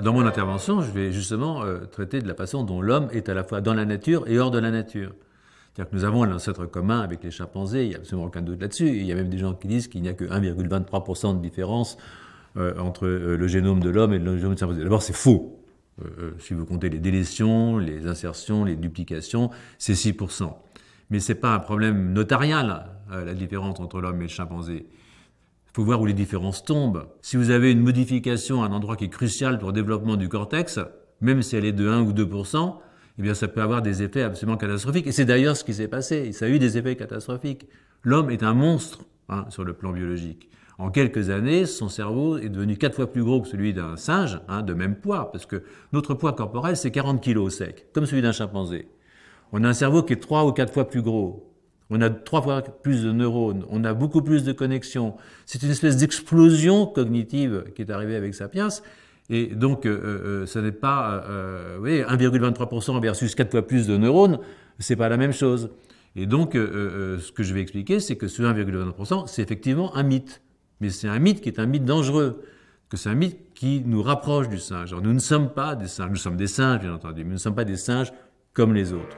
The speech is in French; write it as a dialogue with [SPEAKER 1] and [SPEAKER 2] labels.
[SPEAKER 1] dans mon intervention, je vais justement euh, traiter de la façon dont l'homme est à la fois dans la nature et hors de la nature. C'est-à-dire que nous avons un ancêtre commun avec les chimpanzés, il n'y a absolument aucun doute là-dessus. Il y a même des gens qui disent qu'il n'y a que 1,23% de différence euh, entre euh, le génome de l'homme et le génome de chimpanzé. D'abord, c'est faux. si vous comptez les délétions, les insertions, les duplications, c'est 6%. Mais ce n'est pas un problème notarial, la différence entre l'homme et le chimpanzé. Il faut voir où les différences tombent. Si vous avez une modification à un endroit qui est crucial pour le développement du cortex, même si elle est de 1 ou 2% eh bien, ça peut avoir des effets absolument catastrophiques. Et c'est d'ailleurs ce qui s'est passé. Ça a eu des effets catastrophiques. L'homme est un monstre hein, sur le plan biologique. En quelques années, son cerveau est devenu quatre fois plus gros que celui d'un singe, hein, de même poids, parce que notre poids corporel, c'est 40 kilos sec, comme celui d'un chimpanzé. On a un cerveau qui est trois ou quatre fois plus gros. On a trois fois plus de neurones, on a beaucoup plus de connexions. C'est une espèce d'explosion cognitive qui est arrivée avec Sapiens. Et donc, euh, euh, ce n'est pas, euh, vous voyez, 1,23% versus quatre fois plus de neurones, c'est pas la même chose. Et donc, ce que je vais expliquer, c'est que ce 1,23%, c'est effectivement un mythe. Mais c'est un mythe qui est un mythe dangereux, que c'est un mythe qui nous rapproche du singe. Alors, nous ne sommes pas des singes, nous sommes des singes, bien entendu, mais nous ne sommes pas des singes comme les autres.